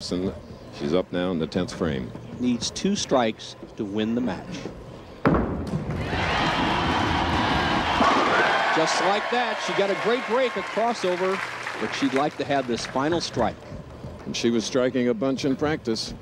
She's up now in the 10th frame. Needs two strikes to win the match. Just like that, she got a great break, a crossover, but she'd like to have this final strike. And she was striking a bunch in practice.